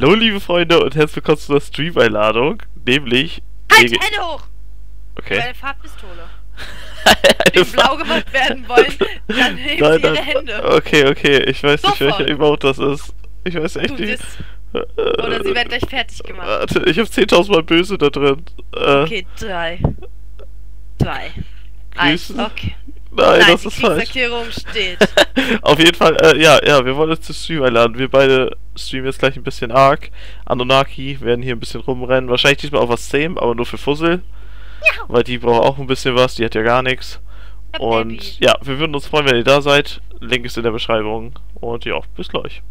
Hallo liebe Freunde und herzlich willkommen zu der Stream-Einladung, nämlich... Halt, Hände hoch! Okay. Eine Farbpistole. Fa- blau gemacht werden wollen, dann heben Nein, sie ihre. Hände. Okay, okay, ich weiß nicht, Sofort. welcher Emote das ist. Ich weiß echt Du nicht. das. Oder sie werden gleich fertig gemacht. Warte, ich hab 10.000 Mal böse da drin. Äh, Okay, drei. Eins, Grüße. okay. Nein, Nein, das ist falsch. Steht. Auf jeden Fall, äh, ja, ja, wir wollen uns zu Stream einladen. Wir beide streamen jetzt gleich ein bisschen Ark. Anunnaki werden hier ein bisschen rumrennen. Wahrscheinlich diesmal auch was Same, aber nur für Fussel. Ja. Weil die braucht auch ein bisschen was, die hat ja gar nichts. Und Baby. ja, wir würden uns freuen, wenn ihr da seid. Link ist in der Beschreibung. Und ja, bis gleich.